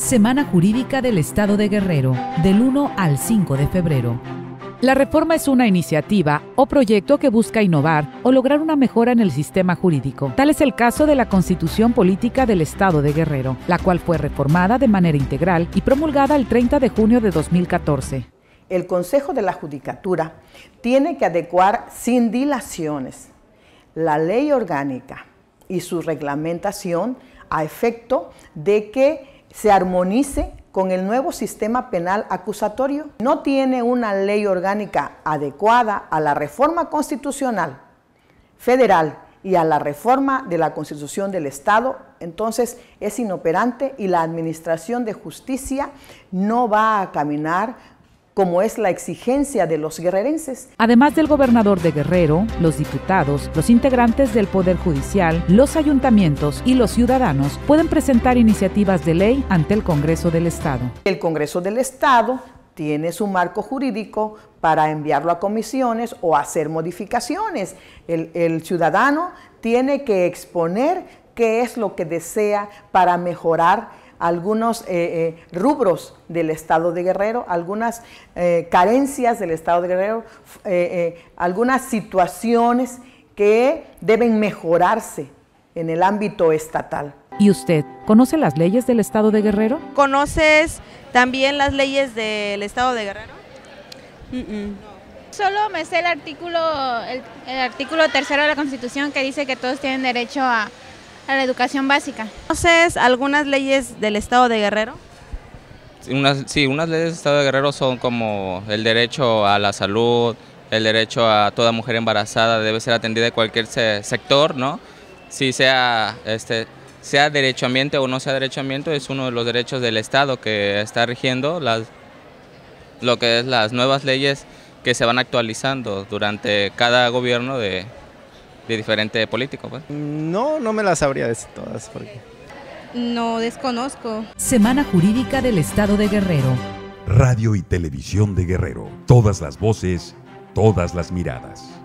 Semana Jurídica del Estado de Guerrero, del 1 al 5 de febrero. La reforma es una iniciativa o proyecto que busca innovar o lograr una mejora en el sistema jurídico. Tal es el caso de la Constitución Política del Estado de Guerrero, la cual fue reformada de manera integral y promulgada el 30 de junio de 2014. El Consejo de la Judicatura tiene que adecuar sin dilaciones la ley orgánica y su reglamentación a efecto de que se armonice con el nuevo sistema penal acusatorio. No tiene una ley orgánica adecuada a la reforma constitucional federal y a la reforma de la Constitución del Estado, entonces es inoperante y la Administración de Justicia no va a caminar como es la exigencia de los guerrerenses. Además del gobernador de Guerrero, los diputados, los integrantes del Poder Judicial, los ayuntamientos y los ciudadanos pueden presentar iniciativas de ley ante el Congreso del Estado. El Congreso del Estado tiene su marco jurídico para enviarlo a comisiones o hacer modificaciones. El, el ciudadano tiene que exponer qué es lo que desea para mejorar algunos eh, eh, rubros del Estado de Guerrero, algunas eh, carencias del Estado de Guerrero, algunas situaciones que deben mejorarse en el ámbito estatal. ¿Y usted conoce las leyes del Estado de Guerrero? ¿Conoces también las leyes del Estado de Guerrero? Solo me sé el artículo, el, el artículo tercero de la Constitución que dice que todos tienen derecho a, a la educación básica. ¿Conoces algunas leyes del Estado de Guerrero? Unas, sí, unas leyes del Estado de Guerrero son como el derecho a la salud, el derecho a toda mujer embarazada debe ser atendida de cualquier sector, ¿no? Si sea, este, sea derecho ambiente o no sea derecho ambiente, es uno de los derechos del Estado que está rigiendo las, lo que es las nuevas leyes que se van actualizando durante cada gobierno de, de diferente político. Pues. No, no me las sabría decir todas. Porque... No desconozco. Semana Jurídica del Estado de Guerrero. Radio y Televisión de Guerrero. Todas las voces, todas las miradas.